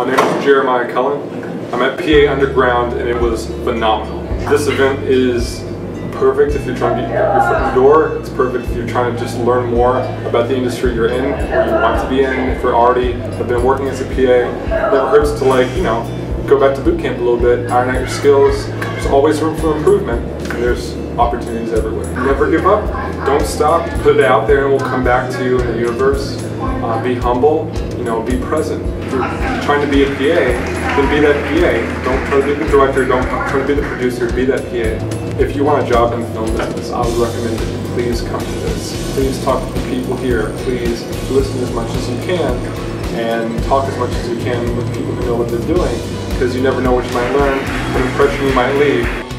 My name is Jeremiah Cullen. I'm at PA Underground and it was phenomenal. This event is perfect if you're trying to get your foot in the door. It's perfect if you're trying to just learn more about the industry you're in or you want to be in. If you're already have been working as a PA, it never hurts to like, you know, go back to boot camp a little bit, iron out your skills. There's always room for improvement and there's opportunities everywhere. Never give up. Don't stop. Put it out there and we'll come back to you in the universe. Uh, be humble. You know, be present. If you're trying to be a PA, then be that PA. Don't try to be the director. Don't try to be the producer. Be that PA. If you want a job in the film business, I would recommend that you please come to this. Please talk to the people here. Please listen as much as you can and talk as much as you can with people who know what they're doing because you never know what you might learn, what impression you might leave.